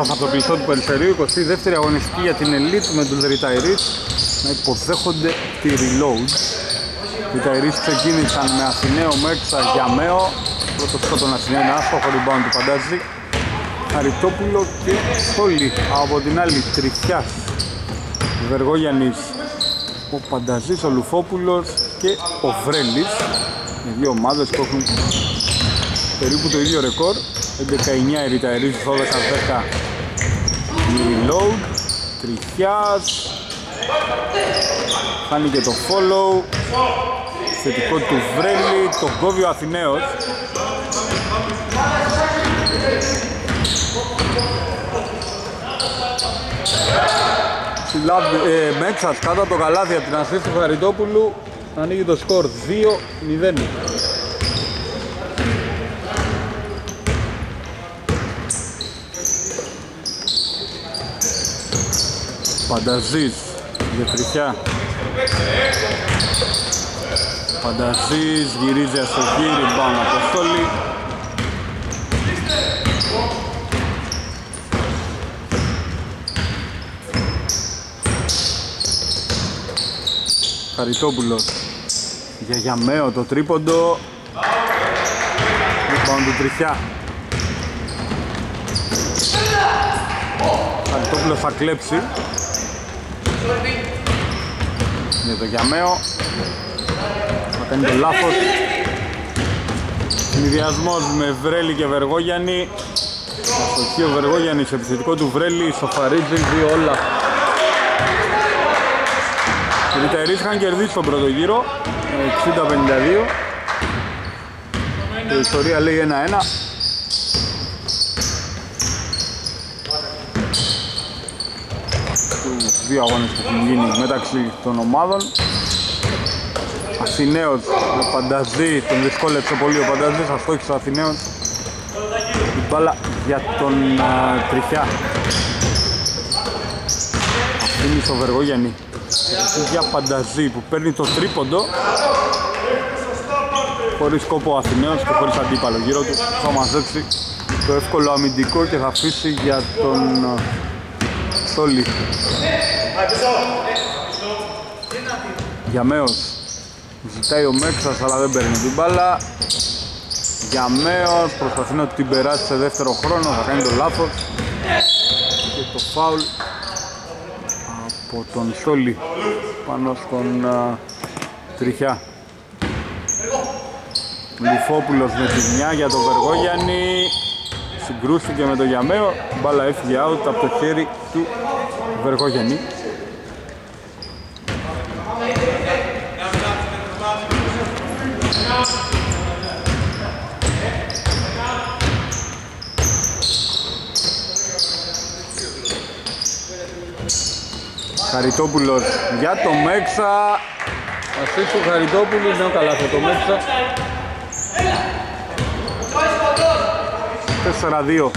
Καλησπέρα σας από το κλειστό του Περιφερείου 22η αγωνιστική για την Elite με τους Retirees να υποδέχονται τη Reload. Οι Retirees ξεκίνησαν με Αθηναίο Μέξα για Μέο πρώτο σκότο των Αθηναίων είναι άστοχο rebound του Παντάζη. Χαριτόπουλο και Σόλη από την άλλη Τριχιάς Βεργόγιαννης ο Πανταζής, ο Λουφόπουλος και ο Βρέλης. Οι δύο ομάδες που έχουν περίπου το ίδιο ρεκόρ. 11-9 η Retirees, 12-10 η Reload. Τριχιάς. Χάνει και το follow. Θετικό του Βρέλη, το κόβει ο Αθηναίος. Ε, Μέξας κάτω από το καλάθι από την ασίστ του Χαριτόπουλου. Ανοίγει το σκορ 2-0 Πανταζής. Για τριχιά Πανταζής γυρίζει αστοχή, ριμπάουν αποστόλη Χαριτόπουλος. Για Γιαμαίο το τρίποντο. Ριμπάουν του τριχιά. Χαριτόπουλος θα κλέψει για το Γιαμαίο θα κάνει το λάθος. Συνδυασμός με Βρέλη και Βεργόγιαννη. Αστοχή ο Βεργόγιαννης επιθετικό του Βρέλη σοφαρίζει δύο όλα. Οι Ριταερίς είχαν κερδίσει τον πρώτο γύρο 60-52 η ιστορία λέει 1-1 δύο αγώνες που έχουν γίνει μεταξύ των ομάδων. Αθηναίος με Πανταζής, τον δυσκόλεψε πολύ ο Πανταζής, αστόχησε ο Αθηναίος. Η μπάλα για τον α, Τριχιά. Αφήνει στο Βεργόγιαννη για Πανταζή που παίρνει το τρίποντο. Χωρίς κόπο ο Αθηναίος και χωρίς αντίπαλο γύρω του. Θα μαζέψει το εύκολο αμυντικό και θα αφήσει για τον Στόλη Γιαμέος Ζητάει ο Μέξας αλλά δεν παίρνει την μπάλα. Γιαμέος προσπαθεί να την περάσει σε δεύτερο χρόνο Θα κάνει το λάθος. Και το φάουλ Από τον Στόλη Πάνω στον α, Τριχιά. Λουφόπουλος με τη μια για τον Βεργόγιαννη. Συγκρούστηκε με τον Γιαμαίο Μπάλα έφυγε out από το χέρι του Βεργόγιαννη Χαριτόπουλος. Για το Μέξα Ασίστ του Χαριτόπουλου είναι καλά αυτό το Μέξα 4-2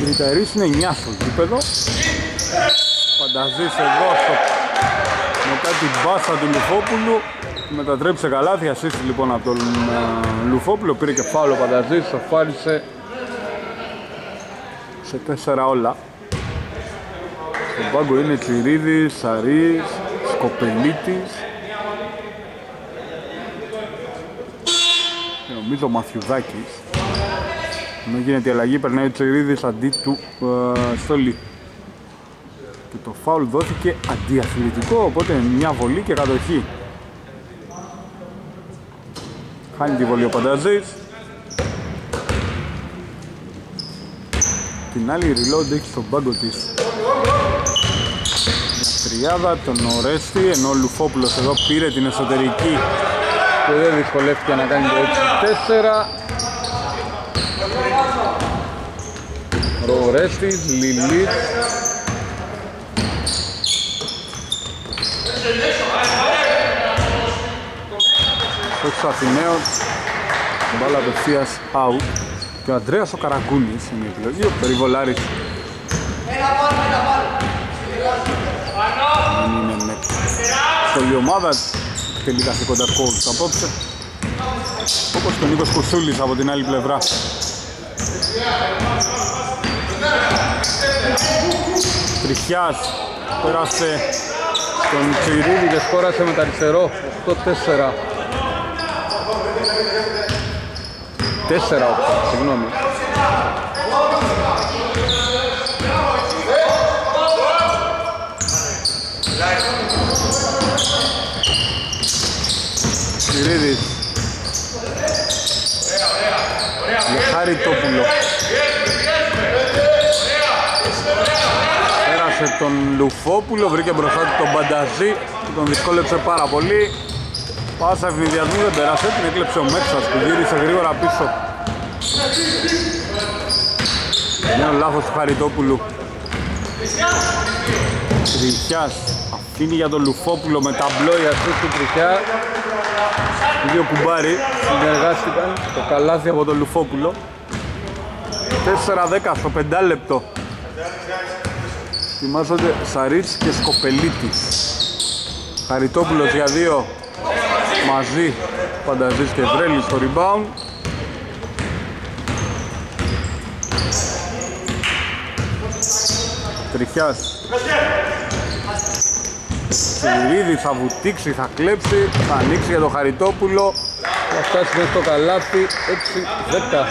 Οι Ριταερίς είναι 9 στο γήπεδο. Φανταζείς εδώ στο... μετά την μπάσα του Λουφόπουλου. Μετατρέψε καλάθι ασίστ λοιπόν από τον Λουφόπουλο. Πήρε και φάουλο Φανταζής, σοφάρισε σε τέσσερα όλα. Στον πάγκο είναι Τσιρίδης, Σαρής, Σκοπελίτης και νομίζω Μαθιουδάκης. Ενώ γίνεται η αλλαγή περνάει ο Τσιρίδης αντί του ε, Στολή. Και το φάουλ δόθηκε αντιαθλητικό, οπότε μια βολή και κατοχή. Χάνει τη βολή ο Πανταζής. Την άλλη reload έχει στον πάγκο της. Μια τριάδα, τον Ορέστη, ενώ ο Λουφόπουλος εδώ πήρε την εσωτερική. Και δεν δυσκολεύτηκε να κάνει το 6-4 ο Ορέστης, Λιλίτς. Ο Αθηναίος. Μπάλα απευθείας out και ο Αντρέας ο Καραγκούνης είναι η επιλογή, ο Περιβολάρης. Δεν είναι με στολή ομάδα, τελικά σε κοντά coach απόψε. Όπως και ο Νίκος Κουσούλης από την άλλη πλευρά. Τριχιάς πέρασε στον Τσιρίδη και σκόρασε με τα αριστερό. 8-4 4-8, συγγνώμη. Τσιρίδης για Χαριτόπουλο Πέρασε τον Λουφόπουλο, βρήκε μπροστά του τον Μπανταζή που τον δυσκόλεψε πάρα πολύ Πάσα ευνηδιασμού δεν πέρασε, την έκλεψε ο Μέξας που γύρισε γρήγορα πίσω. Είναι λάθος του Χαριτόπουλου. Τριχιάς αφήνει για τον Λουφόπουλο με ταμπλό η αρχή του Τριχιά. Οι δύο κουμπάρι συνεργάστηκαν το καλάθι από τον Λουφόπουλο. 4-10 στο 5 λεπτό Ετοιμάζονται Σαρίτς και Σκοπελίτης. Χαριτόπουλος για δύο μαζί. Φανταζής και Βρέλης στο rebound. Τριχιάς. Σιρίδη θα βουτήξει, θα κλέψει, θα ανοίξει για το Χαριτόπουλο. Θα φτάσει μέσα στο καλάθι. 6-10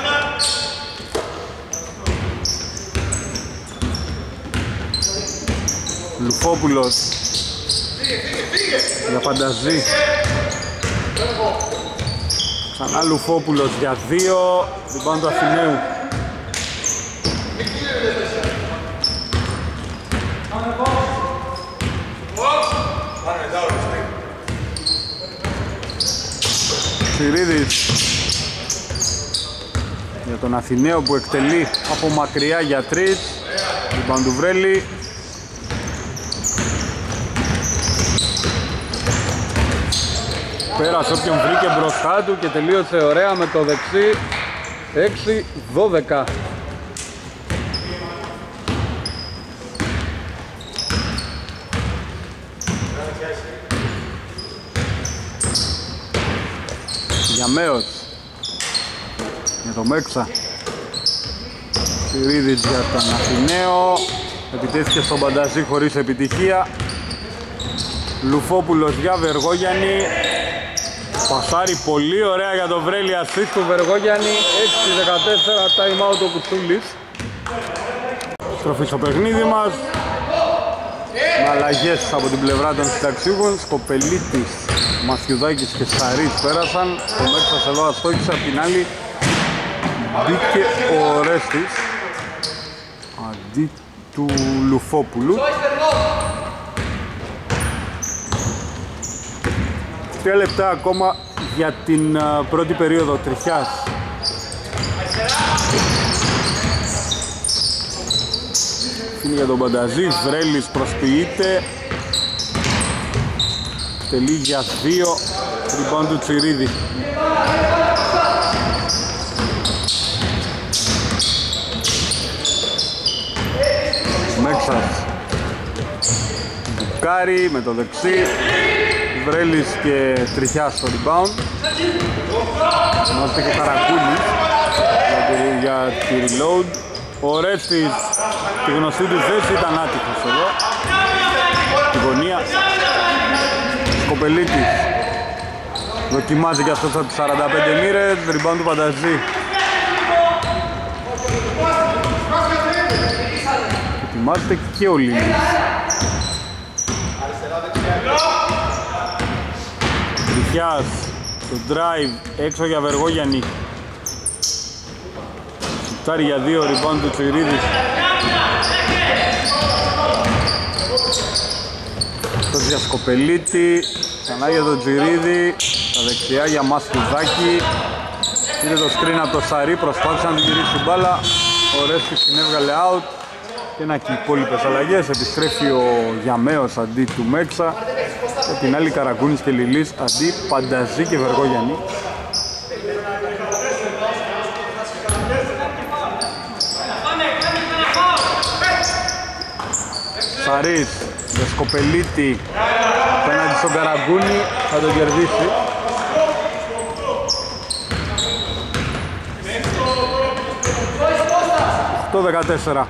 Λουφόπουλος. Για φανταζή Ξανά Λουφόπουλος για δύο Ριμπάν του Αθηναίου. Σιρίδης. Για τον Αθηναίο που εκτελεί από μακριά για τρεις του Παντουβρέλη πέρασε όποιον βρήκε μπροστά του και τελείωσε ωραία με το δεξί. 6-12 Μέος. Για το Μέξα. Σιρίδης για τον Αθηναίο. Επιτέθηκε στον Πανταζή χωρίς επιτυχία. Λουφόπουλος για Βεργόγιαννη Πασάρι πολύ ωραία για το Βρέλι assist του Βεργόγιαννη. 6-14 time out ο Κουτσούλης. Στροφή στο παιχνίδι μας. Με αλλαγές από την πλευρά των συνταξιούχων Σκοπελίτης Μαθιουδάκης και Σαρής πέρασαν. Το Μέξας εδώ αστόχησε απ' την άλλη μπήκε ο Ρέστης αντί του Λουφόπουλου Τρία λεπτά ακόμα για την πρώτη περίοδο τριχιάς Είναι για τον Πανταζή, Βρέλης προσποιείται Τελεί για δύο rebound του Τσιρίδη. Μέξας. Μπουκάρι με το δεξί. Βρέλης και Τριχιάς στο rebound. Μας και ο Καρακούλης για τη reload. Ο Ρέστης τη γνωστή του θέση ήταν άτυχος εδώ. Τη γωνία Κοπελίτης δοκιμάζει και αυτός από τις 45 μοίρες, rebound του Πανταζή. Ετοιμάζεται και ο Λίλης. Τριχιάς, το drive, έξω για Βεργόγιαννη. Σουτάρει για δύο, rebound του Τσιρίδης. αυτός για Σκοπελίτη ξανά για τον Τζιρίδη τα δεξιά για Μασκουδάκη πήρε το screen από το Σαρί προσπάθησε να την γυρίσει την μπάλα. Ο Ρέσκης την έβγαλε out. Και ένα και υπόλοιπες αλλαγές. Επιστρέφει ο Γιαμέος αντί του Μέξα. και την άλλη Καραγκούνης και Λιλής αντί Πανταζή και Βεργόγιαννη. Σαρίς, Δεσκοπελίτη, απέναντι στον Καραγκούνη θα το κερδίσει. Το 14.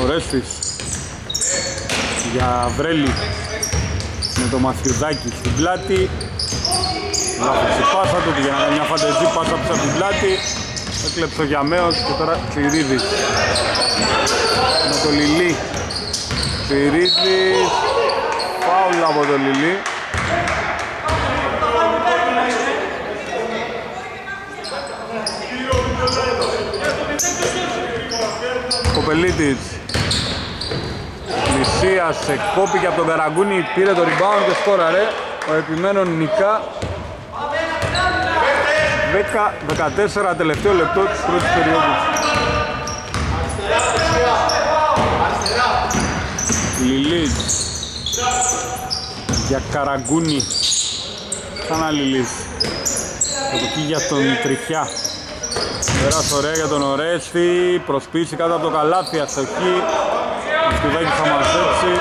Ο Ρέστης για Βρέλη με το Μαθιουδάκι στην πλάτη. Λάθος η πάσα του, πήγε να κάνει μια φαντεζή πάσα πίσω από την πλάτη. Έκλεψε ο Γιαμέος και τώρα Τσιρίδης με το Λιλί. Τσιρίδης Φάουλ από το Λιλί. Κοπελίτης πλησίασε, κόπηκε από τον Καραγκούνη, πήρε το rebound και σκόραρε. Ο επιμένων Νικά. 10-14 τελευταίο λεπτό της πρώτης περίοδου. Λιλής για Καραγκούνη. Ξανά Λιλής εκεί για τον Τριχιά Πέρασε ωραία για τον Ορέστη, προσπίσει κάτω από το καλάθι, αστοχή. Ο Σκουδάκης θα μαζέψει.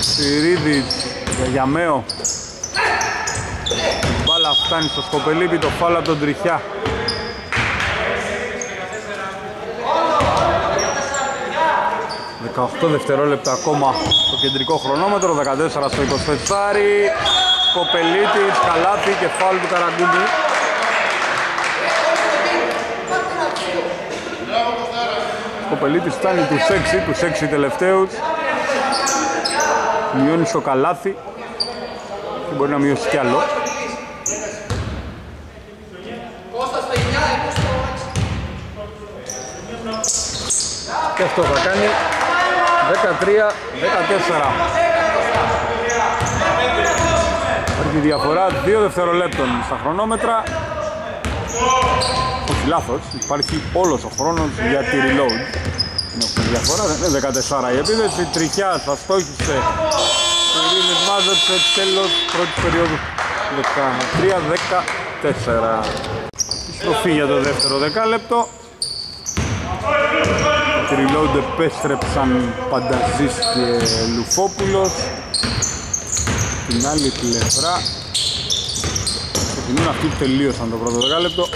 Συρίδης για Γιαμαίο. Η μπάλα φτάνει στο σκοπελίπι, το φάλα από τον Τριχιά. ...18 δευτερόλεπτα ακόμα στο κεντρικό χρονόμετρο, 14 στο 24, Κοπελίτης, καλάθι και φάουλ του Καραγκούνη. Κοπελίτης φτάνει τους 6, τους 6 τελευταίους. Μειώνει στο καλάθι και μπορεί να μειώσει κι άλλο. Και αυτό θα κάνει 13-14. Υπάρχει διαφορά 2 δευτερολέπτων στα χρονόμετρα. Όχι λάθος, υπάρχει όλος ο χρόνος για τη reload. Είναι διαφορά, δεν είναι 14 η επίδεση. Τριχιάς αστόχησε. Ειρήνης μάζεψε τέλος πρώτης περίοδου 13-14. Στροφή για το δεύτερο δεκάλεπτο. Τη reload επέστρεψαν Πανταζής και Λουφόπουλος την άλλη πλευρά. Ξεκινούν αυτοί που τελείωσαν το πρώτο δεκάλεπτο.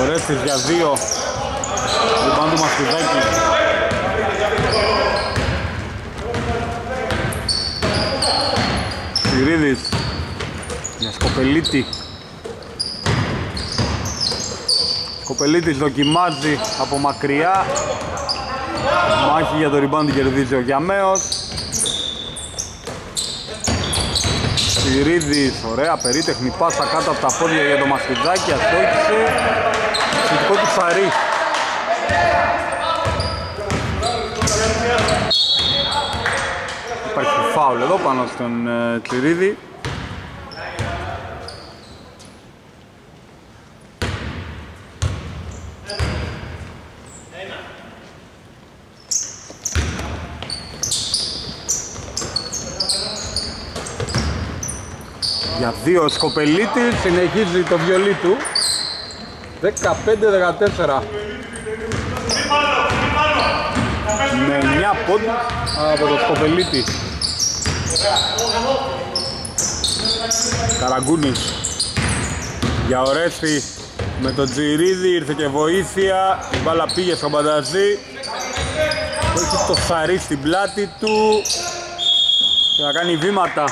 Ορέστης για δύο. Λοιπόν του Μαστιδάκη Συρίδης για Σκοπελίτη. Σκοπελίτης δοκιμάζει από μακριά Μάχη για το rebound κερδίζει ο Γιαμέος. Συρίδης, ωραία περίτεχνη πάσα κάτω από τα πόδια για το Μαστιτζάκι αστόχησε. Συντικό του Σαρή Υπάρχει φάουλ εδώ πάνω στον ε, Τσιρίδη δύο σκοπελίτη συνεχίζει το βιολί του. 15-14 με 9 πόντους από το σκοπελίτη. Καραγκούνης. Για Ορέστη με τον Τζιρίδη ήρθε και βοήθεια. Η μπάλα πήγε στον Πανταζή. Έχει το σαρί στην πλάτη του. Και να κάνει βήματα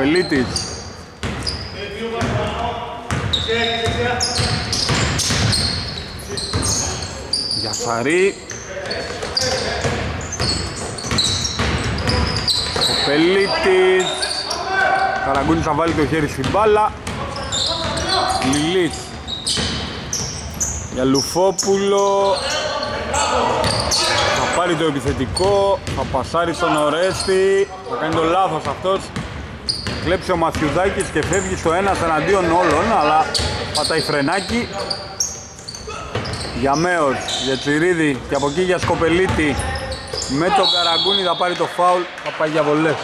Κοπελίτης Γιαφαρή Κοπελίτης Καραγκούνης θα βάλει το χέρι στην μπάλα. Λιλής Για Λουφόπουλο Θα πάρει το επιθετικό. Θα πασάρει στον Ορέστη. Θα κάνει το λάθος αυτός κλέψει ο Μαθιουδάκης και φεύγει στο ένας εναντίον όλων, αλλά πατάει φρενάκι. Για Μέος, για Τσιρίδη και από εκεί για Σκοπελίτη. Με τον Καραγκούνι θα πάρει το φάουλ, θα πάει για βολές.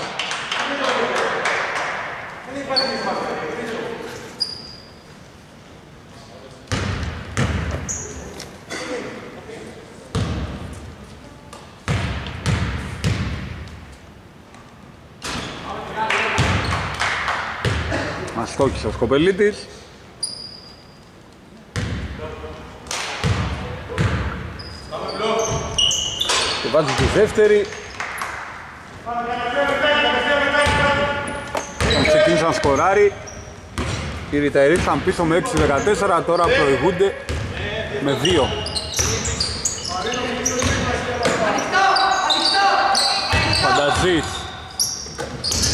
Μας στόχισε ο Σκοπελίτης. Και βάζει τη δεύτερη. Όταν ξεκίνησαν σκοράρι. Οι Ριταερίτ ήταν πίσω με 6-14, τώρα προηγούνται με 2. Φανταζής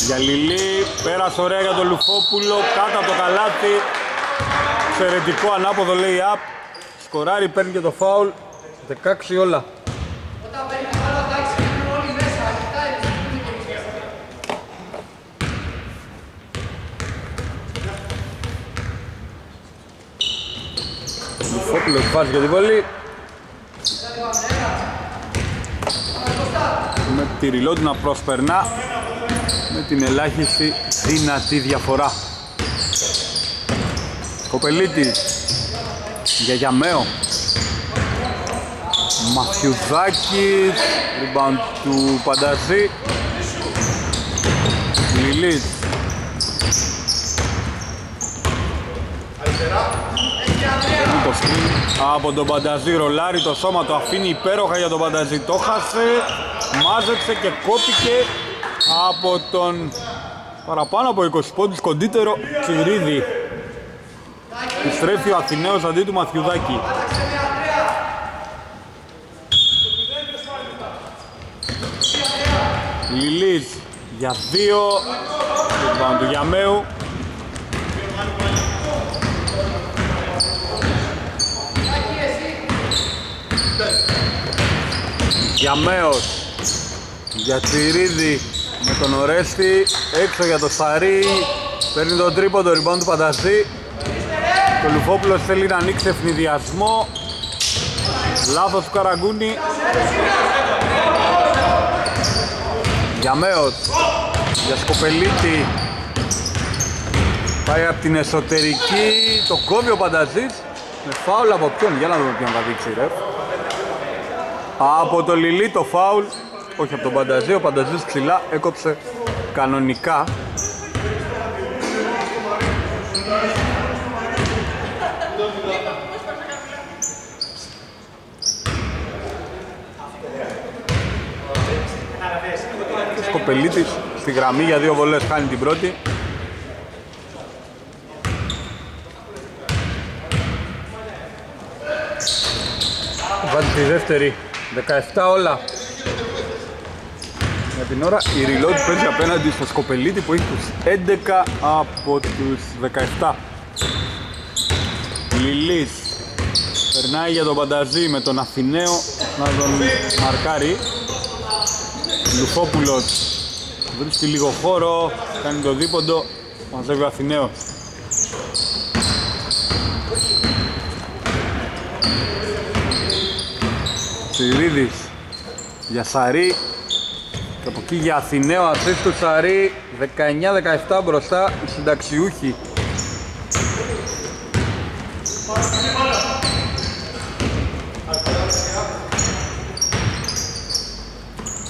για Λιλί, πέρασε ωραία για τον Λουφόπουλο, κάτω από το καλάθι. Εξαιρετικό ανάποδο λέει up. Σκοράρι παίρνει και το φάουλ. 16 όλα. Λουφόπουλο βάζει για τη βολή. Με τη ριλότη να προσπερνά με την ελάχιστη δυνατή διαφορά. Κοπελίτη για Γιαμέο. Μαθιουδάκης, rebound του Πανταζή. Λιλίτ. Από τον Πανταζή ρολάρι το σώμα το αφήνει υπέροχα για τον Πανταζή. Το χάσε, μάζεψε και κόπηκε από τον παραπάνω από 20 πόντους κοντύτερο Τσιρίδη. Επιστρέφει ο Αθηναίος αντί του Μαθιουδάκη. Λιλής για δύο. Λοιπόν, του Γιαμέου. Γιαμέος για Τσιρίδη με τον Ορέστη έξω για το Σαρί παίρνει τον τρίπο το rebound του Πανταζή. Το Λουφόπουλος θέλει να ανοίξει ευνηδιασμό. Λάθος του Καραγκούνη. Γιαμέος για Σκοπελίτη. Πάει από την εσωτερική το κόβει ο Πανταζής. Με φάουλ από ποιον, για να δούμε ποιον θα δείξει ρε. Από το Λιλί το φάουλ όχι από τον Πανταζή, ο Πανταζής ψηλά έκοψε κανονικά. Ο Σκοπελίτης στη γραμμή για δύο βολές χάνει την πρώτη. Βάζει τη δεύτερη. 17 όλα. για την ώρα η Reload παίζει απέναντι στο Σκοπελίτη που έχει τους 11 από τους 17. Λιλής περνάει για τον Πανταζή με τον Αθηναίο να τον μαρκάρει. Λουφόπουλος βρίσκει λίγο χώρο, κάνει το δίποντο, μαζεύει ο Αθηναίος. Σιρίδης για Σαρή και από εκεί για Αθηναίο assist του Σαρή 19-17 μπροστά οι συνταξιούχοι.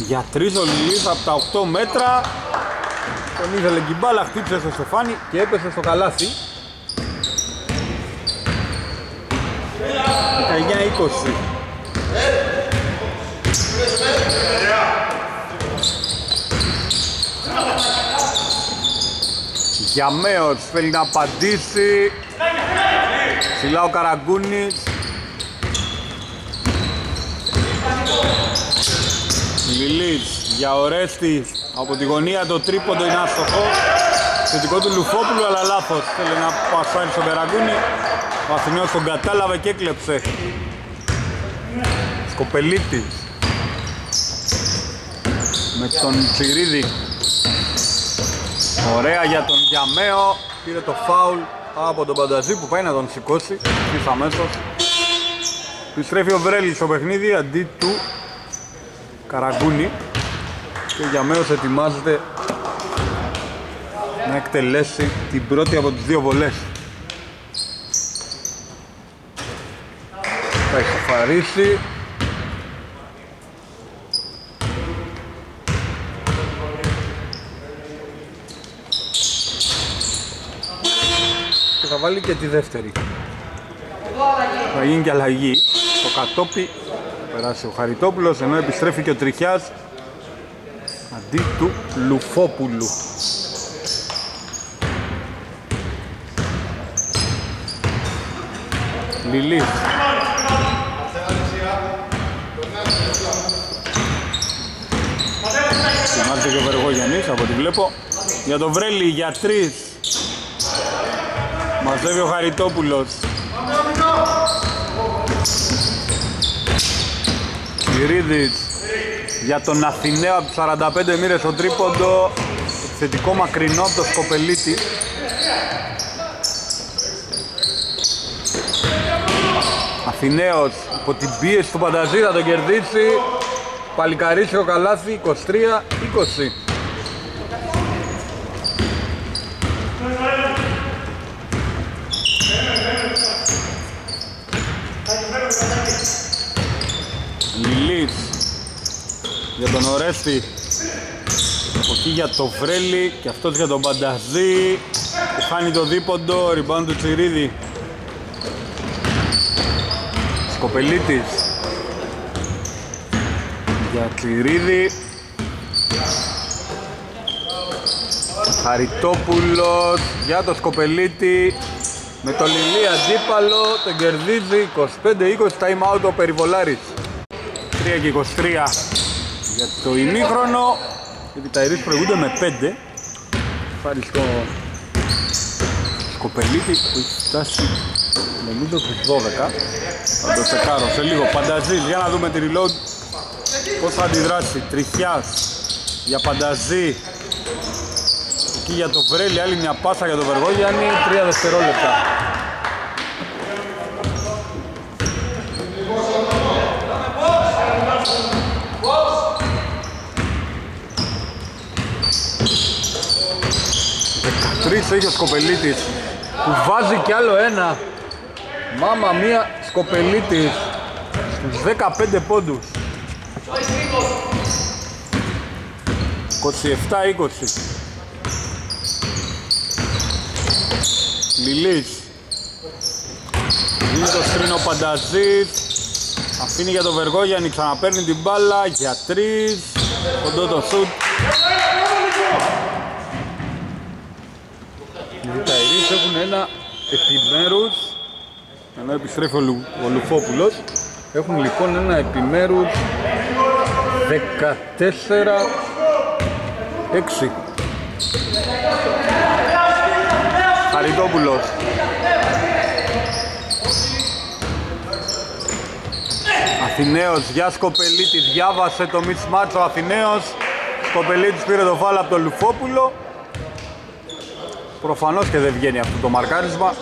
Για τρεις ο Λιλής από τα 8 μέτρα τον ήθελε και μπάλα, χτύπησε στο στεφάνι και έπεσε στο καλάθι. 19-20 Γιαμέος θέλει να απαντήσει. Ψηλά ο Καραγκούνης. Λιλίτς για Ορέστη. Από τη γωνία το τρίποντο είναι άστοχο. Θετικό του Λουφόπουλου αλλά λάθος. Θέλει να πασάρει στον Καραγκούνη. Ο Αθηναίος τον κατάλαβε και έκλεψε. Σκοπελίτης. Με τον Τσιρίδη Ωραία για τον Γιαμέο. Πήρε το φάουλ από τον Πανταζή που πάει να τον σηκώσει. Πίσω αμέσως. Επιστρέφει ο Βρέλης στο παιχνίδι αντί του Καραγκούνη. Και ο Γιαμέος ετοιμάζεται να εκτελέσει την πρώτη από τις δύο βολές. Θα εξαφαρίσει βάλει και τη δεύτερη. Θα γίνει και αλλαγή. Το κατόπι περάσει ο Χαριτόπουλος ενώ επιστρέφει και ο Τριχιάς αντί του Λουφόπουλου. Λιλής. Σημάζεται και ο Βεργόγιαννης από ό,τι βλέπω. Για τον Βρέλη για τρεις. Μαζεύει ο Χαριτόπουλος. Κυρίδης για τον Αθηναίο από τους 45 μοίρες στο τρίποντο. Θετικό μακρινό από το Σκοπελίτη. Αθηναίος από την πίεση του Πανταζή θα τον κερδίσει. Παλικαρίσιο καλάθι 23-20. Λιλής για τον Ορέστη. Από εκεί για το Βρέλι και αυτός για τον Πανταζή που χάνει το δίποντο, rebound του Τσιρίδη. Σκοπελίτης. Για Τσιρίδη. Χαριτόπουλος. Για το Σκοπελίτη. Με το Λιλί αντίπαλο τον κερδίζει. 25-20 time out ο Περιβολάρης. 3 και 23 για το ημίχρονο οι Βιταϊρείς προηγούνται με 5 Ευχαριστώ Σκοπελίτη που έχει φτάσει νομίζω τους 12 θα το τσεκάρω σε λίγο. Πανταζής για να δούμε τη reload. Πως θα αντιδράσει. Τριχιάς για Πανταζή. Εκεί για το Βρέλι άλλη μια πάσα για το Βεργόγιαννη. 3 δευτερόλεπτα Τρεις έχει ο Σκοπελίτης που βάζει κι άλλο ένα. Μάμα μία Σκοπελίτης στους 15 πόντους 27-20 Λιλής. Δίνει το σκρίνο Πανταζής. Αφήνει για το Βεργόγιαννη, ξαναπαίρνει την μπάλα για τρεις. Κοντό το σουτ Οι Βιταϊρείς έχουν ένα επιμέρους ενώ επιστρέφει ο, Λου, ο Λουφόπουλος έχουν λοιπόν ένα επιμέρους 14 6 Χαριτόπουλος. Αθηναίος για Σκοπελίτη διάβασε το μιτς μάτσο Αθηναίος. Σκοπελίτης πήρε το φάλα από τον Λουφόπουλο Προφανώς και δεν βγαίνει αυτό το μαρκάρισμα.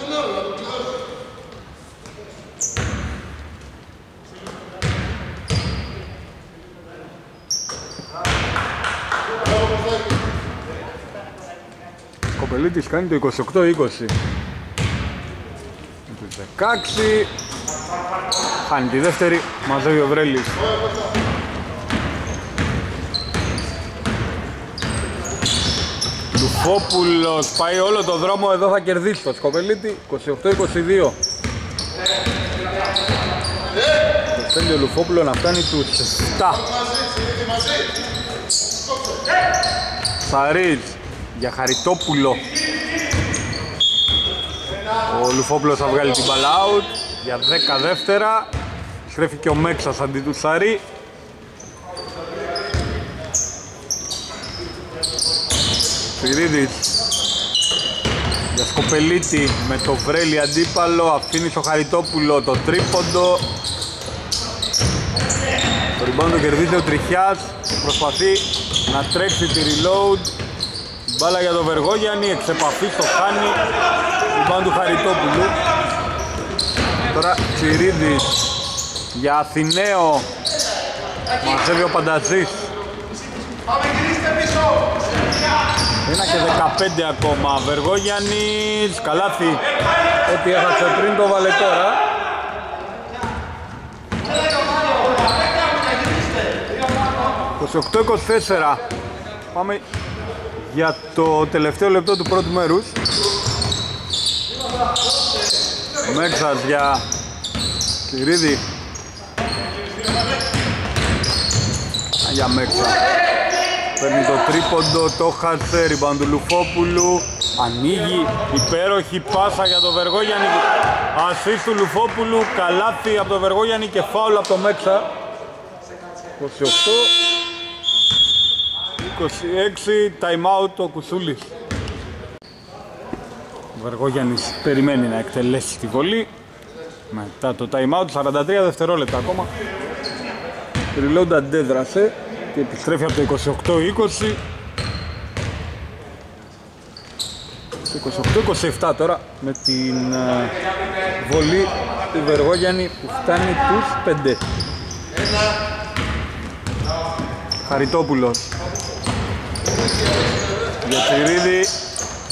Κοπελίτης κάνει το 28-20 Το 16 Χάνει τη δεύτερη, μαζεύει ο Βρέλης Λουφόπουλος πάει όλο το δρόμο, εδώ θα κερδίσει το Σκοπελίτη 28-22 Το στέλνει ο Λουφόπουλο να φτάνει τους 7 Σαρίζ για Χαριτόπουλο. Ο Λουφόπουλος θα βγάλει την μπαλά out για 10 δεύτερα. Στρέφει και ο Μέξας αντί του Σαρί Σπυρίδης για Σκοπελίτη με το Βρέλι αντίπαλο αφήνει στο Χαριτόπουλο το τρίποντο. Το rebound το κερδίζει ο Τριχιάς. Προσπαθεί να τρέξει τη reload. Μπάλα για τον Βεργόγιαννη, εξεπαφή στο χάνει. Rebound του Χαριτόπουλου. Τώρα Τσιρίδης για Αθηναίο. Μαζεύει ο Πανταζής Ένα και 15 ακόμα. Βεργόγιαννης, καλάθι. Ό,τι έχασε πριν το βάλε τώρα. ...28-24. Πάμε για το τελευταίο λεπτό του πρώτου μέρους. Μέξας για Κυρίδη. Για Μέξα. Παίρνει το τρίποντο, το χάσε, ριμπαν του Λουφόπουλου. Ανοίγει, υπέροχη πάσα για το Βεργόγιαννη. Ασίστ του Λουφόπουλου, καλάθι από το Βεργόγιαννη και φάουλ από το Μέξα. 28. 26, time out ο Κουσούλης. Ο Βεργόγιαννης περιμένει να εκτελέσει τη βολή. Μετά το time out, 43 δευτερόλεπτα ακόμα. Reload αντέδρασε και επιστρέφει από το 28-20. 28-27 τώρα με την uh, βολή του Βεργόγιαννη που φτάνει τους 5. Χαριτόπουλος. Για Τσιρίδη.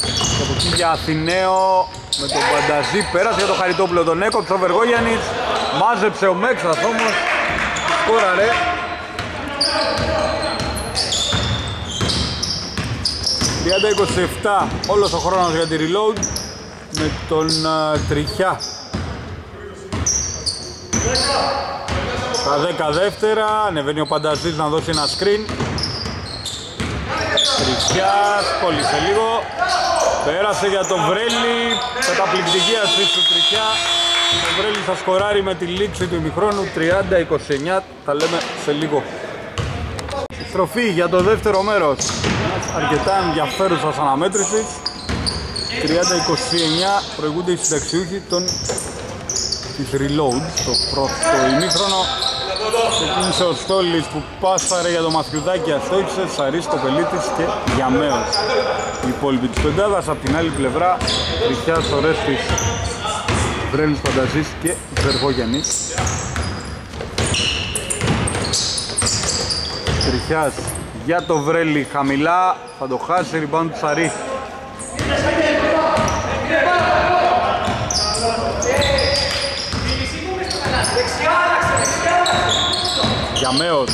Και από εκεί για Αθηναίο. Με τον Πανταζή πέρασε για τον Χαριτόπουλο τον έκοψε ο Βεργόγιαννης. Μάζεψε ο Μέξας όμως. Σκόραρε ...30-27 όλος ο χρόνος για τη reload με τον uh, Τριχιά στα 10 δεύτερα ανεβαίνει ο Πανταζής να δώσει ένα screen Τριχιάς, κόλλησε λίγο Πέρασε για τον Βρέλη, καταπληκτική ασίστ του Τριχιά. Ο Βρέλης θα σκοράρει με τη λήξη του ημιχρόνου 30-29, τα λέμε σε λίγο. Στροφή για το δεύτερο μέρος, αρκετά ενδιαφέρουσας αναμέτρησης. 30-29 προηγούνται οι συνταξιούχοι των της Reload στο πρώτο ημίχρονο Ξεκίνησε ο Στόλης που πάσαρε για το Μαθιουδάκι αστόχησες, Σαρίς Κοπελίτης και Γιαμέος. Η υπόλοιπη της πεντάδας από την άλλη πλευρά Τριχιάς, Ορέστης, Βρέλης Φανταζής και Βεργόγιαννης. Τριχιάς για το Βρέλη χαμηλά, θα το χάσει, ριμπάν του Σαρή. Γιαμέος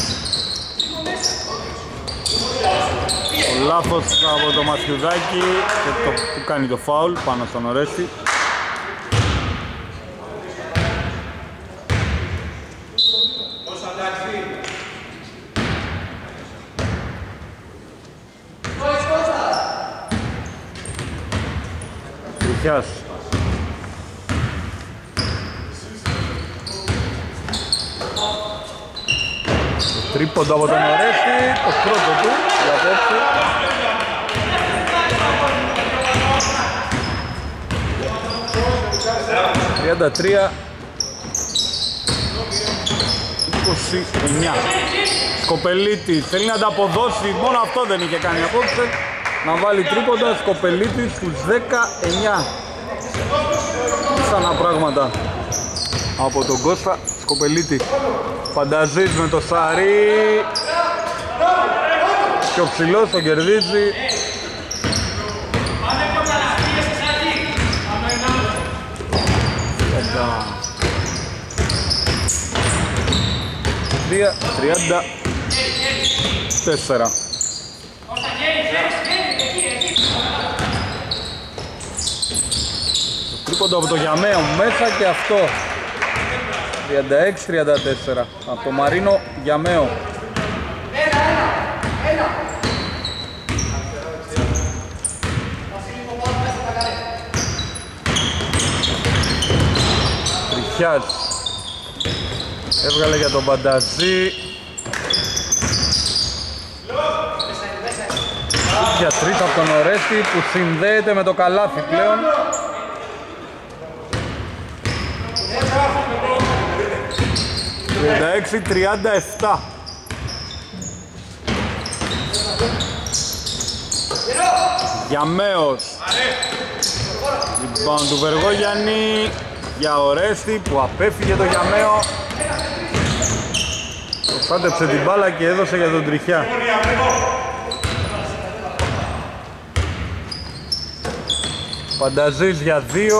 Ο λάθος από το Μαθιουδάκι και το, που κάνει το φάουλ πάνω στον Ορέστη Τριχιάς Τρίποντο από τον Ορέστη, το πρώτο του για απόψε. Τριάντα τρία. 29 Σκοπελίτης θέλει να τα αποδώσει, μόνο αυτό δεν είχε κάνει απόψε να βάλει τρίποντα Σκοπελίτης στους 19 Ξανά πράγματα. Από τον Κώστα Σκοπελίτη. Φανταζής με το Σαρί. Και ο ψηλός τον κερδίζει. Τρία, τριάντα τέσσερα Τρίποντο από το Γιαμαίο μέσα και αυτό. 36-34 από το Μαρίνο Γιαμαίο. Τριχιάς. Έβγαλε για τον Πανταζή. Για τρίτα από τον Ορέστη που συνδέεται με το καλάθι πλέον 36-37 Γιαμέος Λοιπόν του Βεργόγιαννη για Ορέστη που απέφυγε το Γιαμέο Προστάτεψε την μπάλα και έδωσε για τον Τριχιά Φανταζείς για δύο.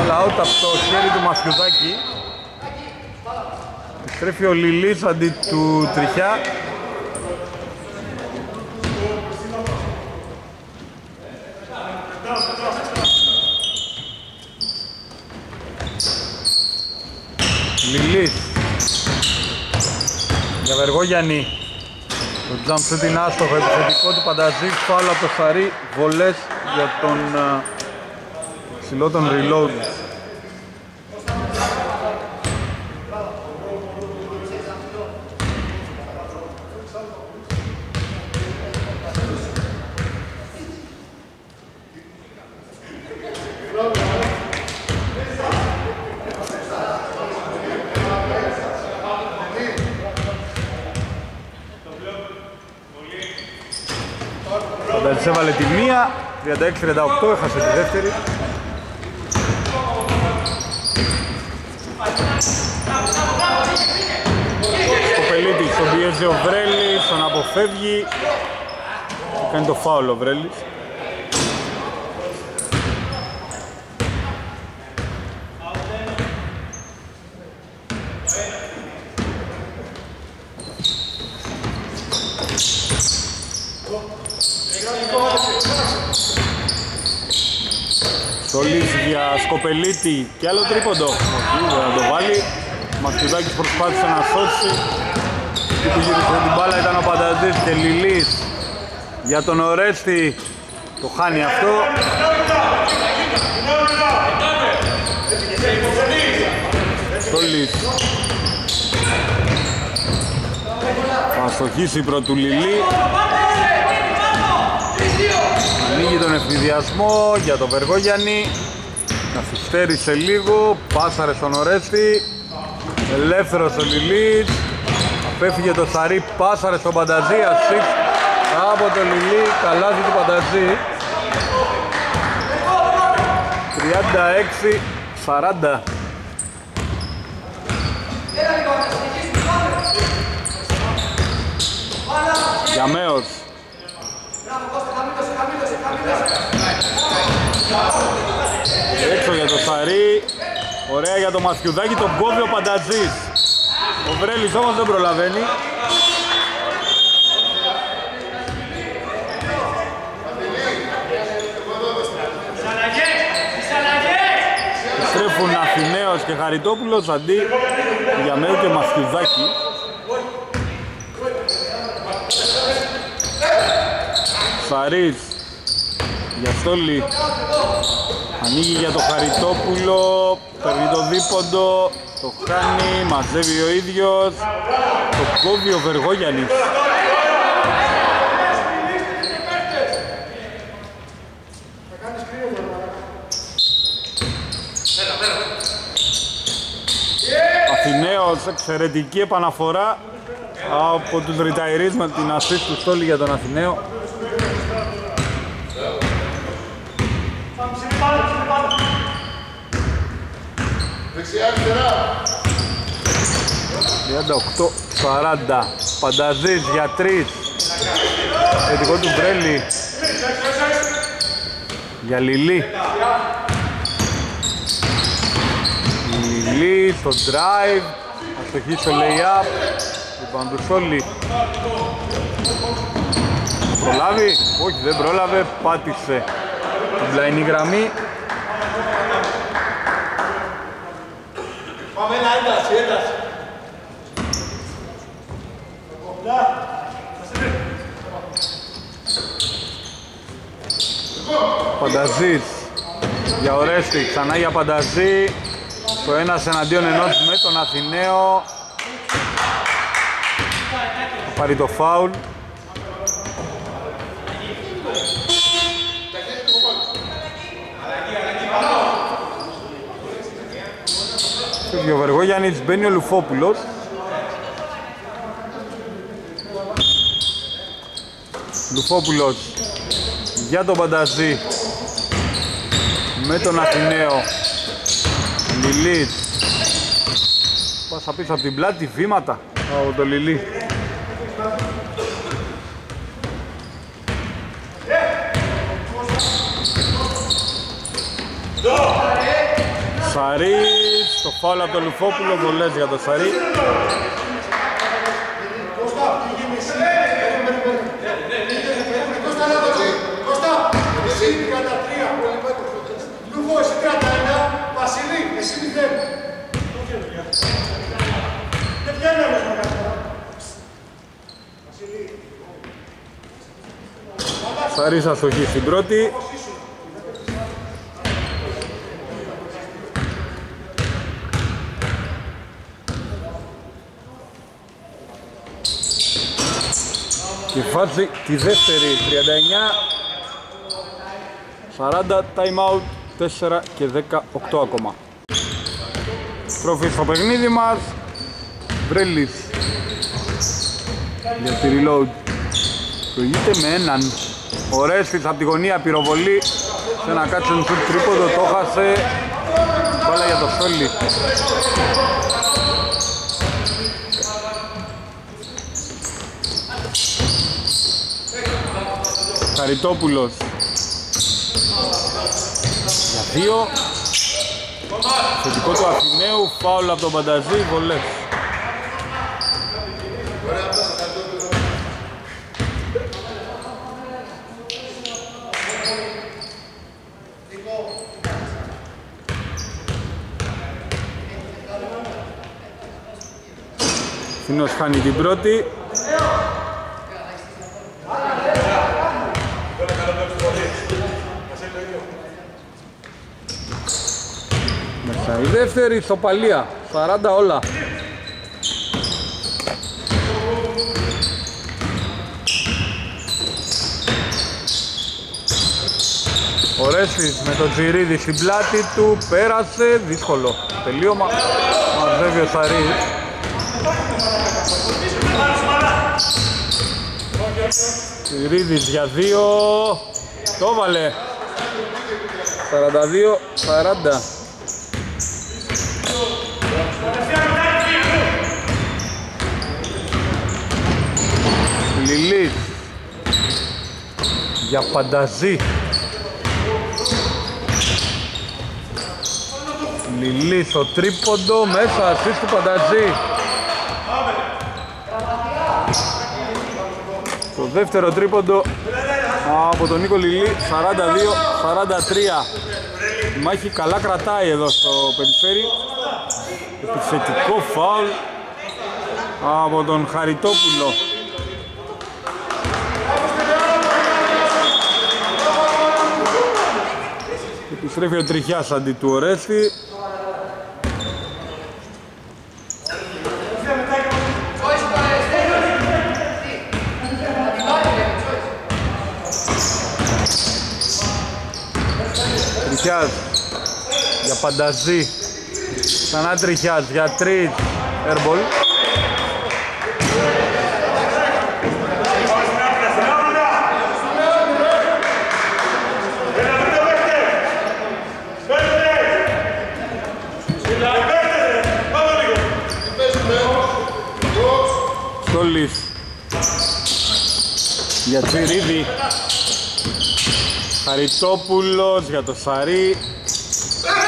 Όλα out από το χέρι του Μαθιουδάκη. Επιστρέφει ο Λιλής αντί του Τριχιά. Λιλής για Βεργόγιαννη το jump shot είναι άστοχο, επιθετικό του Πανταζή, φάουλ από το Σαρί, βολές για τον ψηλό των reload. Της έβαλε τη μία, 36-38, έχασε τη δεύτερη. Στο πελίτη, τον πιέζει ο Βρέλης, τον αποφεύγει. Κάνει το φάουλ ο Βρέλης. Σκοπελίτη και άλλο τρίποντο. Όχι, δεν θα το βάλει. Μαστιδάκης προσπάθησε να σώσει. Και που γύρισε την μπάλα ήταν ο Πανταζής και Λιλής για τον Ορέστη. Το χάνει αυτό. Στολής. Θα στοχίσει πρώτου Λιλή. Ανοίγει τον ευνηδιασμό για τον Βεργόγιαννη. Καθυστέρησε λίγο, πάσαρε στον Ορέστη. Ελεύθερος ο Λιλής Απέφυγε το Σαρί, πάσαρε στον Πανταζή. Ασίξ από το Λιλί, καλάθι του Πανταζή. 36-40 Γιαμέος Έξω για το Σαρί. Ωραία για το Μαθιουδάκι, τον κόβει ο Παντατζής. Ο Βρέλης όμως δεν προλαβαίνει. Στρέφουν Αθηναίος και Χαριτόπουλος αντί για Μέου και Μαθιουδάκι. Σαρής για Στόλη Ανοίγει για το Χαριτόπουλο, παίρνει το δίποντο, το χάνει, μαζεύει ο ίδιος, το κόβει ο Βεργόγιαννης. Αθηναίος, εξαιρετική επαναφορά από τους Ριταϊρείς με την ασίστ του Στόλη για τον Αθηναίο. 38-40. Πανταζής για 3. Θετικό του Μπρέλη. Για Λιλί. Λιλί στο drive. Αστοχή στο lay-up. Λοιπόν, τους όλοι. Προλάβει; Όχι, δεν πρόλαβε. Πάτησε την πλαϊνή γραμμή. Πάμε ένα ένταση, ένταση. Πανταζής. Για Ορέστη, ξανά για Πανταζή. Το ένας εναντίον ενός με τον Αθηναίο. Θα πάρει το φάουλ Στο δύο Βεργόγιαννη μπαίνει ο Λουφόπουλος. Λουφόπουλος για τον Πανταζή με τον Αθηναίο. Λιλίτς. Πάσα πίσω από την πλάτη, βήματα από τον Λιλίτ. Σαρή το φάουλ από τον Λουφόπουλο, βολές για το Σαρή. Σαρής αστοχή στην πρώτη. Βάζει τη δεύτερη 39 40 time out 4 και 18 ακόμα. Τροφή στο παιχνίδι μας. Βρέλης για τη reload. Προηγείται με έναν. Ο Ρέστης από τη γωνία πυροβολή. Σε ένα κάτσον σου τρίποδο το χάσε μπάλα για το Σόλι Χαριτόπουλος. Για δύο. Θετικό του Αθηναίου φάουλ από τον Πανταζή βολές. Αθηνός χάνει την πρώτη Μέσα η δεύτερη ισοπαλία 40 όλα. Ο Ρέσης με το Τζιρίδι στην πλάτη του πέρασε δύσκολο. Τελείωμα. Μαζεύει ο Σαρής. Τζιρίδης για δύο. Το βάλε 42-40 Λιλής για Πανταζή Λιλής ο τρίποντο μέσα ασύς του Πανταζή Το δεύτερο τρίποντο από τον Νίκο Λιλή 42-43 Η μάχη καλά κρατάει εδώ στο περιφέρει. Επιθετικό φάουλ από τον Χαριτόπουλο Επιστρέφει ο Τριχιάς αντί του Ορέστη Τριχιάς για Πανταζή Ξανά Τριχιάς για τρίτ Airball Στόλης για Τσιρίδη Χαριτόπουλος για το Σαρί.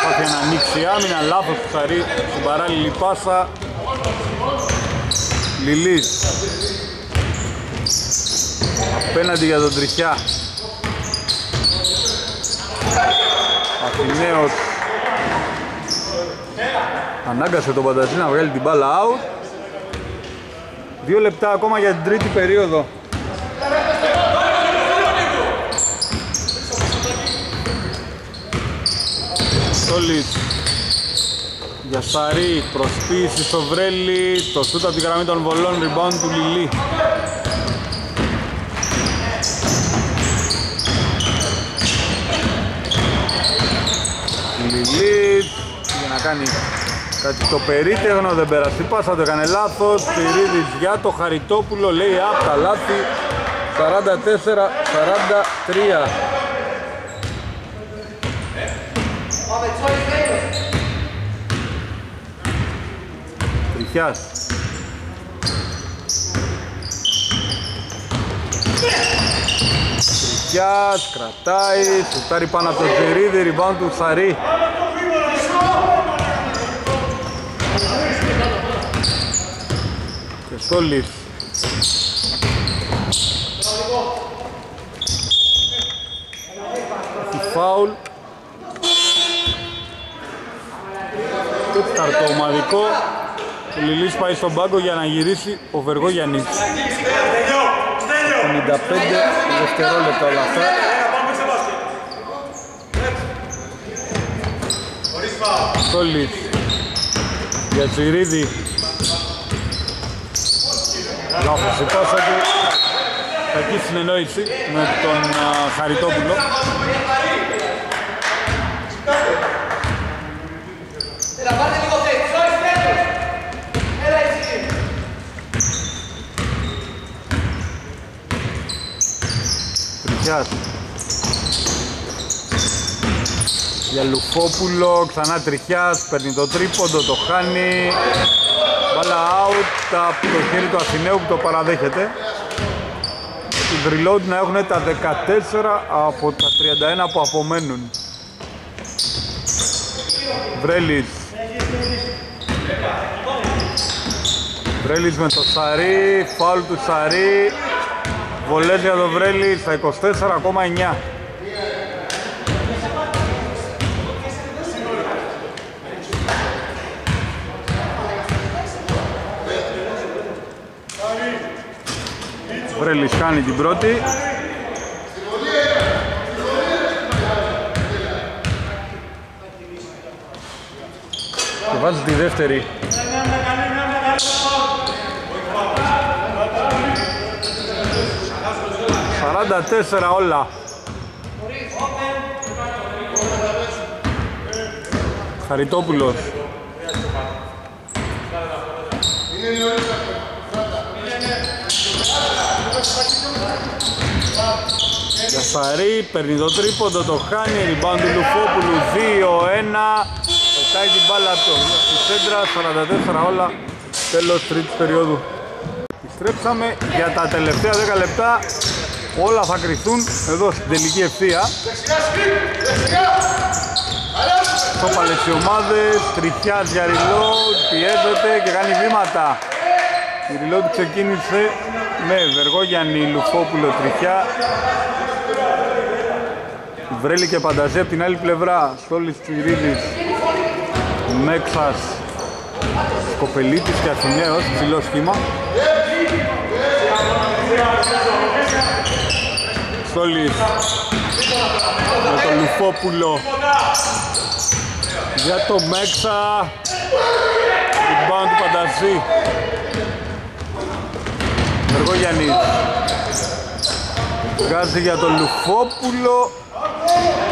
Πάθε να ανοίξει άμυνα, λάθος του Σαρί. Στην παράλληλη πάσα. Λιλής. Απέναντι για τον Τριχιά. Αθηναίος. Ανάγκασε τον Πανταζή να βγάλει την μπάλα out. Δύο λεπτά ακόμα για την τρίτη περίοδο. Στόλης για Σαρή, προσποίηση στο Βρέλι, το σούτ από τη γραμμή των βολών, rebound του Λιλί. Λιλί για να κάνει Κάτι το περίτεγνο δεν πέρασε πάσα, το έκανε λάθος. Πυρίδης για το Χαριτόπουλο λέει απ' τα λάθη. 44-43 Τριχιάς Τριχιάς, κρατάει, σουτάρει πάνω από το Τζερίδη, rebound του Σαρή Και Στόλης. Έχει φάουλ. Τέταρτο ομαδικό. Ο Λιλής πάει στον πάγκο για να γυρίσει ο Βεργόγιαννης. 55 δευτερόλεπτα όλα αυτά. Στόλης. Για Τσιρίδη. Λάθος η πάσα του. Κακή συνεννόηση με τον α, Χαριτόπουλο. Έλα, πάρτε λίγο θέση. Όχι, τέλος. Έλα εσύ. Τριχιάς. Για Λουφόπουλο, ξανά Τριχιάς, παίρνει το τρίποντο, το χάνει. Μπάλα out από το χέρι του Αθηναίου που το παραδέχεται. Του reload να έχουν τα 14 από τα 31 που απομένουν. Βρέλης. Βρέλης με το Σαρί, φάουλ του Σαρί. Βολές για το Βρέλη στα 24,9. Βρέλης κάνει την πρώτη. Και βάζει τη δεύτερη. Σαράντα τέσσερα όλα. Χαριτόπουλος. Γιασαρή, παίρνει το τρίποντο, το χάνει, rebound του Λουφόπουλου, 2-1. Πετάει την μπάλα από το στη σέντρα, 44 όλα, τέλος τρίτης περίοδου. Επιστρέψαμε για τα τελευταία 10 λεπτά, όλα θα κρυθούν εδώ στην τελική ευθεία. Σώπαλες οι ομάδες, τριχιάς για reload, πιέζεται και κάνει βήματα. Η reload ξεκίνησε με Βεργόγιαννη, Λουφόπουλο, Τριχιά. Βρέλη και Πανταζέ από την άλλη πλευρά, Στόλης Τσιρίδης, Μέξας, Σκοπελίτης και Αθηναίος, ψηλό σχήμα. Στόλης με τον Λουφόπουλο. Για το Μέξα Rebound του Πανταζή. Βεργόγιαννης Βγάζει για τον Λουφόπουλο.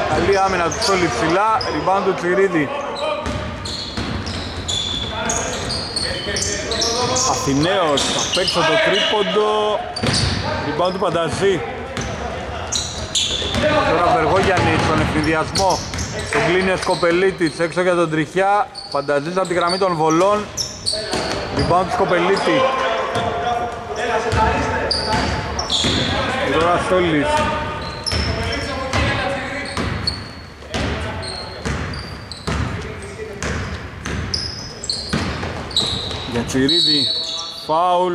Καλή άμυνα του Στόλη ψηλά. Rebound του Τσιρίδη. Αθηναίος θα παίξει το τρίποντο. Rebound του Πανταζή Τώρα Βεργόγιαννη στον ευνηδιασμό Τον κλείνει ο Σκοπελίτης έξω για τον Τριχιά Πανταζής από τη γραμμή των βολών Rebound του Σκοπελίτη. Και τώρα Στόλης Για Τσιρίδη Φάουλ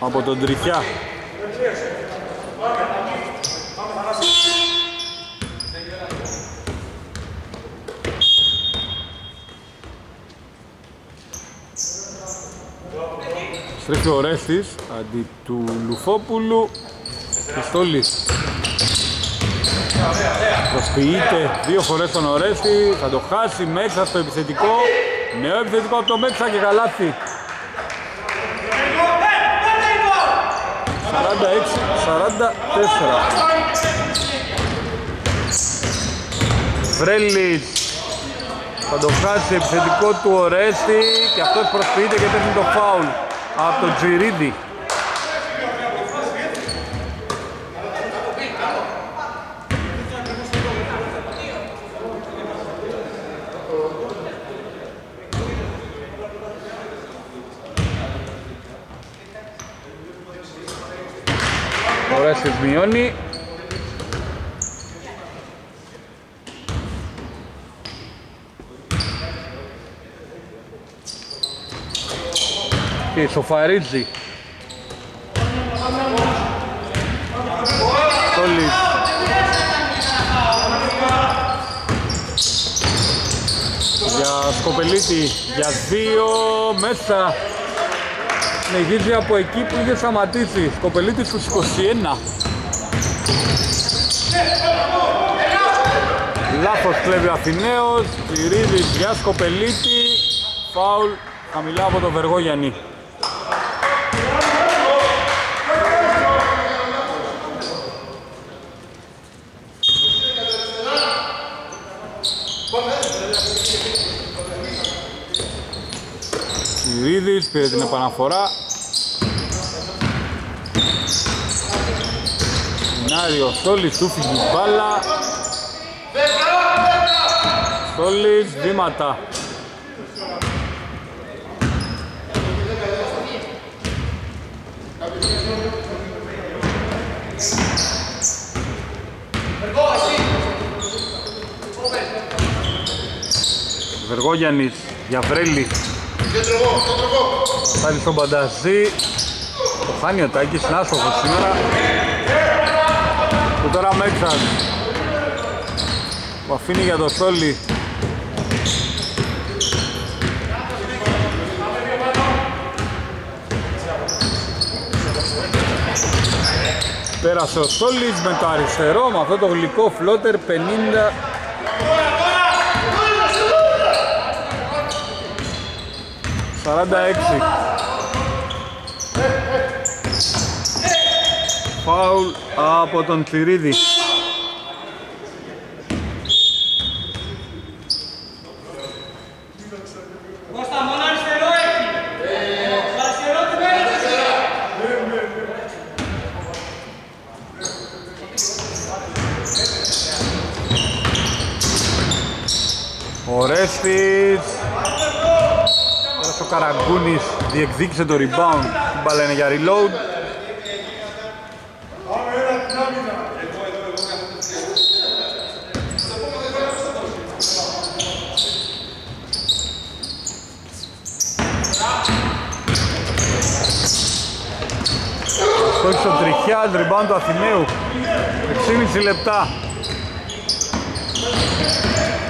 Από τον Τριχιά Στρέφει ο Ρέστης αντί του Λουφόπουλου και Στόλης. Προσποιείται δύο φορές τον Ορέστη, θα το χάσει μέσα στο επιθετικό. Νέο επιθετικό από το Μέξα και καλάθι. 46-44. Βρέλης θα το χάσει επιθετικό του Ορέστη και αυτός προσποιείται και παίρνει το φάουλ από τον Τζιρίδη. Ορέστης μειώνει. Και σοφαρίζει. Στόλης. Για Σκοπελίτη, για δύο μέσα. Συνεχίζει από εκεί που είχε σταματήσει. Σκοπελίτη στους 21. Λάθος κλέβει ο Αθηναίος, Πυρίδης για Σκοπελίτη, φάουλ χαμηλά από τον Βεργόγιαννη. Πυρίδης πήρε την επαναφορά. Νάρη ο Στόλης του φύγει μπάλα. Στόλης, βήματα. Βεργόγιαννης, Γιαβρέλη Πάλι στον Πανταζή. Το χάνει ο Τάκης, είναι άσοχος σήμερα. Και τώρα Μέξας Που αφήνει για το Σόλι. Πέρασε ο Σόλις με το αριστερό με αυτό το γλυκό φλότερ 50 Φάουλ από τον Τσιρίδη Κώστα, μόνο αριστερό έχει. Στο αριστερό του πέρασε. Ο Ρέστης Πέρασε ο Καραγκούνης διεκδίκησε το rebound. Την μπάλα είναι για reload. Στόχισε ο Τριχιάς, rebound του Αθηναίου. 6,5 λεπτά.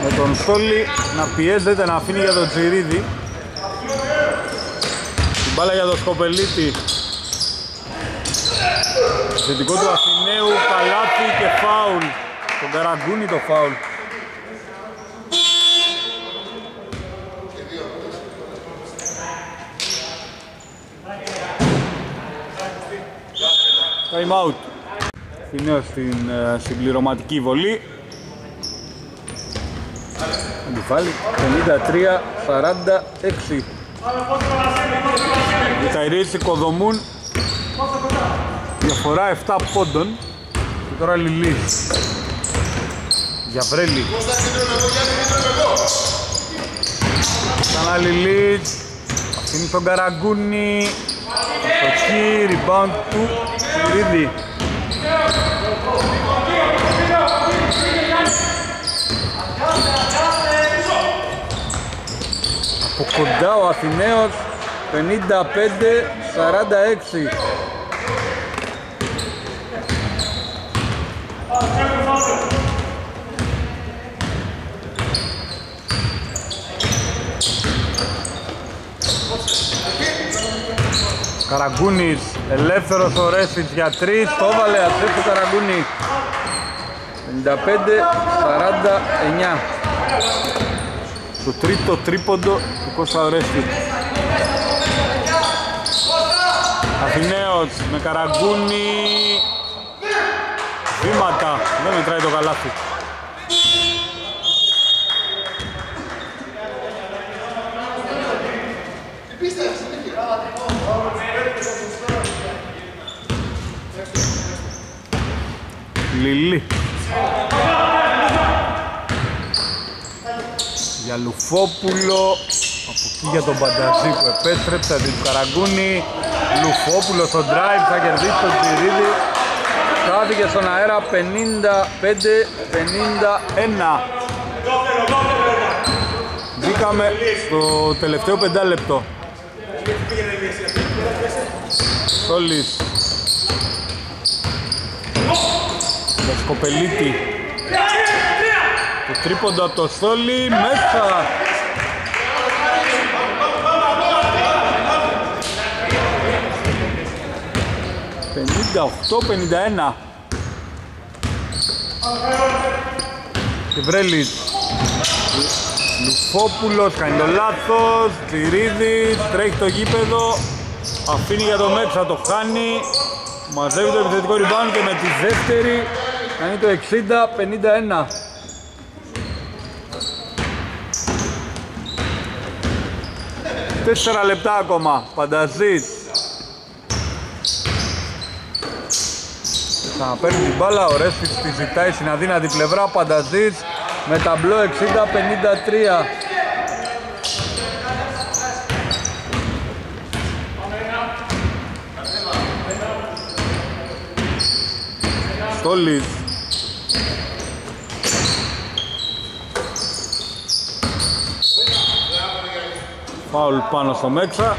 Με τον Στόλη να πιέζεται να αφήνει για τον Τσιρίδη την μπάλα για τον Σκοπελίτη. Θετικό του Αθηναίου καλάθι και φάουλ. Τον Καραγκούνι το φάουλ. Time out. Αθηναίος στην ε, συμπληρωματική βολή. Αντιφάλι 53-46 Οι Ταϊρείς οικοδομούν. Διαφορά 7 πόντων. Και τώρα Λιλής. Γιαβρέλη. Ξανά Λιλής. Αφήνει τον Καραγκούνι. Το εκεί, rebound του Ρίδη Από κοντά ο Αθηναίος 55-46 Καραγκούνης, ελεύθερος ο Ρέσιτς για 3, το έβαλε ασίστ του Καραγκούνη 55-49 Το τρίτο τρίποντο του Κώστα Ορέστη Αθηναίος με Καραγκούνη Βήματα, δεν μετράει το καλάθι. Λιλί. Για Λουφόπουλο Από εκεί για τον Πανταζή που επέστρεψε αντί του Καραγκούνη Λουφόπουλος στο drive θα κερδίσει τον Τσιρίδη. Στάθηκε στον αέρα 55-51 Μπήκαμε στο τελευταίο πεντάλεπτο. Στόλης. Για Σκοπελίτη. Το τρίποντο από το Στόλη μέσα 58-51 Βρέλης Λουφόπουλος κάνει το λάθος Τσιρίδης τρέχει το γήπεδο αφήνει για το Μέτσα το χάνει. Μαζεύει το επιθετικό rebound και με τη δεύτερη κάνει το 60-51 Τέσσερα λεπτά ακόμα, Πανταζής παίρνει την μπάλα, ο Ρέσπιτς της ζητάει στην αδύνατη πλευρά, Πανταζής με ταμπλό 60-53. Στόλης Φάουλ πάνω στο Μέξα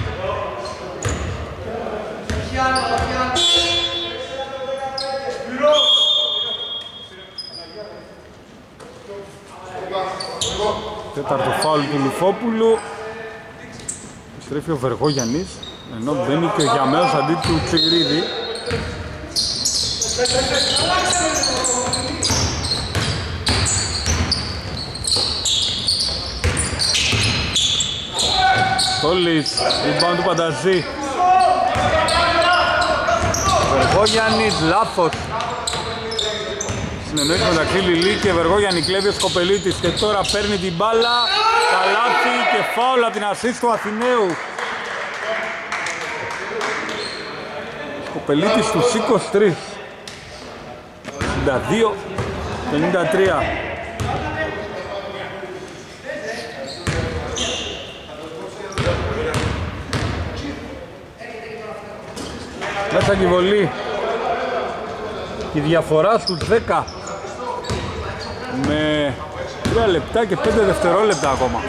Τέταρτο φάουλ του Λουφόπουλου. Στρέφει ο Βεργόγιαννης, ενώ μπαίνει και ο Γιαμέος αντί του Τσιγρίδη. Τόλης, rebound του Πανταζή. Βεργόγιαννης, λάθος συνεννόηση μεταξύ Λιλί και Βεργόγιαννη κλέβει ο Σκοπελίτης και τώρα παίρνει την μπάλα καλάθι και φάουλα την ασίστ του Αθηναίου. Σκοπελίτης στους 23 62 53 Μέσα και η βολή. Η διαφορά στους 10 με 3 λεπτά και 5 δευτερόλεπτα ακόμα.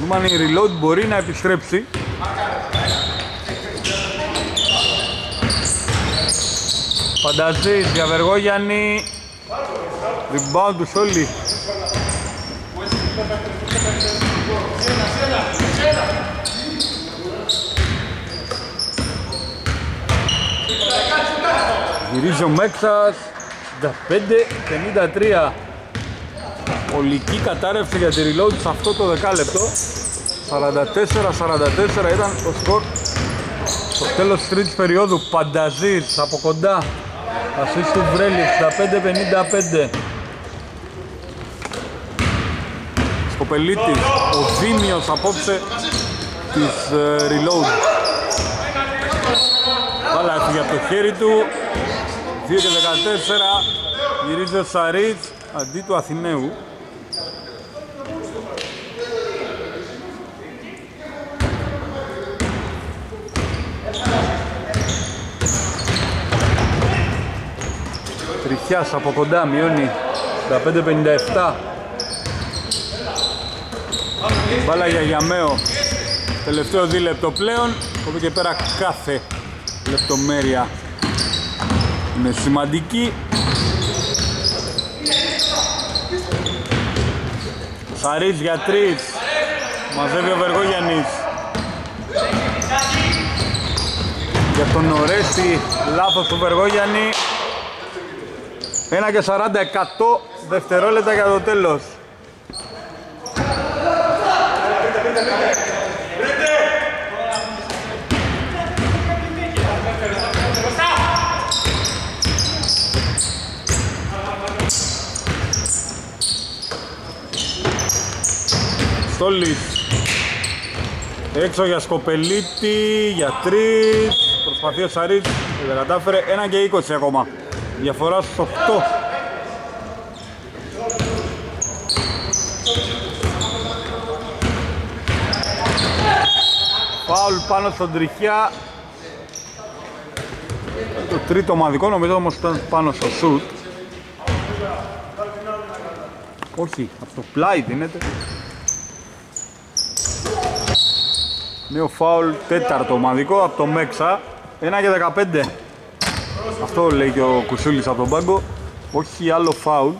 Δούμε αν η reload μπορεί να επιστρέψει. Φανταζής για Βεργόγιαννη. Rebound τους Σόλι. Γυρίζει ο Μέξας. 65-53 ολική κατάρρευση για τη reload σε αυτό το δεκάλεπτο. 44-44 ήταν το σκορ στο τέλος της τρίτης περίοδου. Πανταζής από κοντά. Ασίστ του Βρέλη 65-55 Σκοπελίτης ο Δήμιος απόψε της uh, reload. Βάλα έφυγε από το χέρι του. 2 και 14 γυρίζει ο Σαρίτς αντί του Αθηναίου Τριχιάς από κοντά μειώνει 15-57 Μπάλα για Γιαμαίο Τελευταίο δίλεπτο πλέον. Από και πέρα κάθε λεπτομέρεια είναι σημαντική. Σαρίτς για τρεις. Μαζεύει ο Βεργόγιαννης για τον Ορέστη λάθος του Βεργόγιαννη 1 και 40 100 δευτερόλεπτα για το τέλος. Στόλης. Έξω για Σκοπελίτη, για τρεις. Προσπαθεί ο Σαρίτς, δεν κατάφερε. 1 και 20 ακόμα Διαφορά στους 8 Φάουλ πάνω στον Τριχιά. Το τρίτο ομαδικό νομίζω όμως ήταν πάνω στο σουτ. Όχι, από το πλάι δίνεται. Νέο φάουλ τέταρτο ομαδικό από το Μέξα. 1 και 15. Αυτό λέει και ο Κουσούλης από τον πάγκο. Όχι άλλο φάουλ.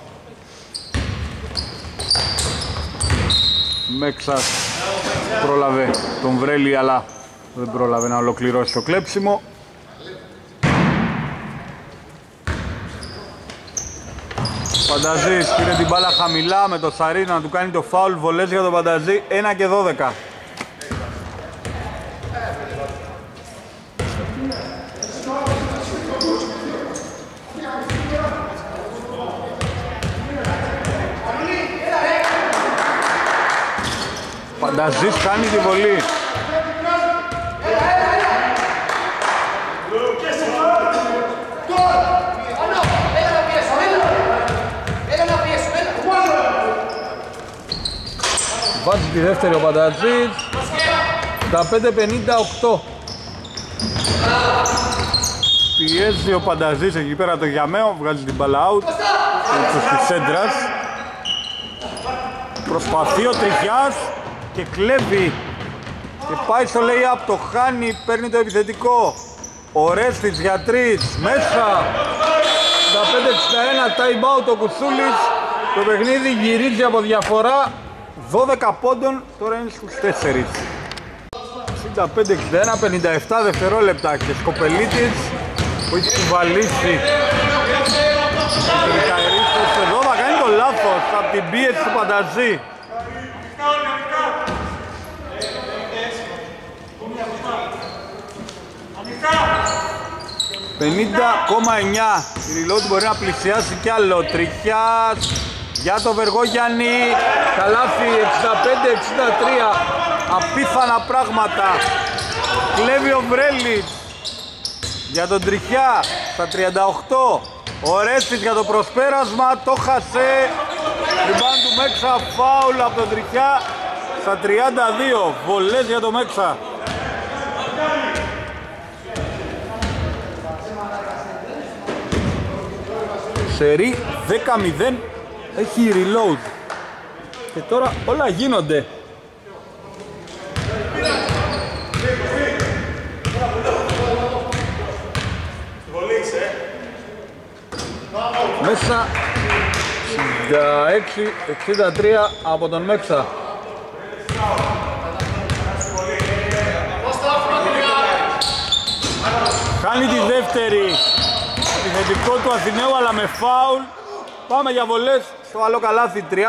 Μέξας πρόλαβε τον Βρέλη αλλά δεν πρόλαβε να ολοκληρώσει το κλέψιμο. Πανταζής πήρε την μπάλα χαμηλά με το Σαρί να του κάνει το φάουλ βολές για τον Πανταζή 1 και 12. Πανταζής κάνει τη βολή. Ano, έλα να πιέσω, έλα. Έλα να πιέσω, έλα. Βάζει τη δεύτερη ο Πανταζής. Τα 5.58. Πιέζει ο Πανταζής εκεί πέρα το Γιαμαίο, βγάζει την μπάλα out. Έξω της σέντρας. Προσπαθεί ο Τριχιάς και κλέβει. Και πάει στο lay-up, το χάνει, παίρνει το επιθετικό. Ο Ρέστης για τρεις, μέσα. 65-61, time out ο Κουτσούλης. Το παιχνίδι γυρίζει από διαφορά 12 πόντων, τώρα είναι στους 4. 65-61, 57 δευτερόλεπτα και Σκοπελίτης που έχει κουβαλήσει την Καϊρίστο στο 12, κάνει το λάθος από την πίεση του Πανταζή. 50,9 η Reload μπορεί να πλησιάσει κι άλλο. Τριχιάς. Για το Βεργόγιαννη. Καλάθι 65-63 Απίθανα πράγματα. Κλέβει ο Βρέλης Για τον Τριχιά στα 38 Ο Ρέστης για το προσπέρασμα. Το χασέ. Ριμπάν του Μέξα. Φάουλ από τον Τριχιά. Στα 32 Βολές για το Μέξα Σερί 10-0 έχει reload. Και τώρα όλα γίνονται. Μέσα. 66-63 από τον Μέξα. Κάνει τη δεύτερη Επιθετικό του Αθηναίου αλλά με φάουλ. Πάμε για βολές στο άλλο καλάθι 30,8.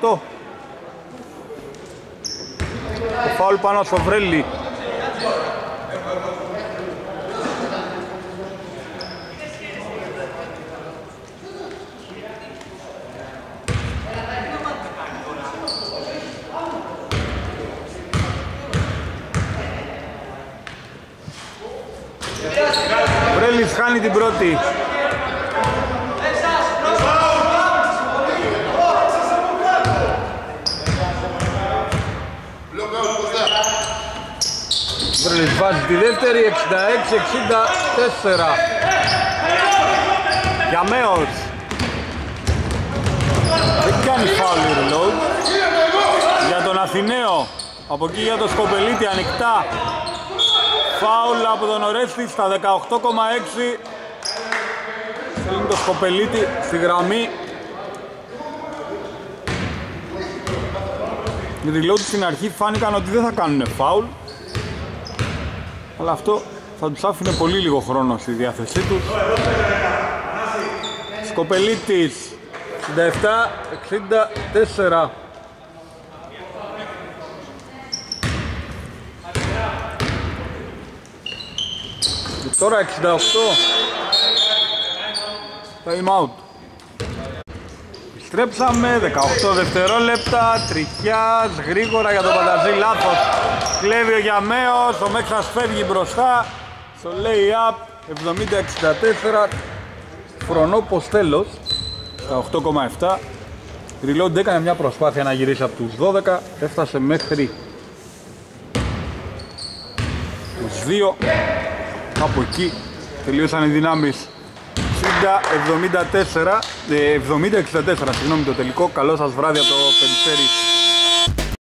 Το φάουλ πάνω στο Βρέλι. Βρέλης χάνει την πρώτη. Βρέλης βάζει τη δεύτερη 66-64. Για Μέος. Δεν κάνει φάουλ η reload. Για τον Αθηναίο. Από εκεί για τον Σκοπελίτη ανοιχτά. Φάουλ από τον Ορέστη στα 18,6. Θέλει το Σκοπελίτη στη γραμμή. Οι reload στην αρχή φάνηκαν ότι δεν θα κάνουν φάουλ. Αλλά αυτό θα τους άφηνε πολύ λίγο χρόνο στη διάθεσή τους. Σκοπελίτης 67-64. Και τώρα 68. Time out. Επιστρέψαμε 18 δευτερόλεπτα, τριχιάς, γρήγορα για τον Πανταζή, λάθος. Κλέβει ο Γιαμέος, ο Μέξας φεύγει μπροστά, στο lay-up, 70-64, φρονόπος τέλος, στα 8,7. Reload έκανε μια προσπάθεια να γυρίσει από τους 12, έφτασε μέχρι τους 2, κάπου εκεί τελείωσαν οι δυνάμεις 60-74, ε, 70-64, συγγνώμη το τελικό. Καλό σας βράδυ από το Περιστέρι.